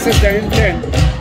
assist their intent.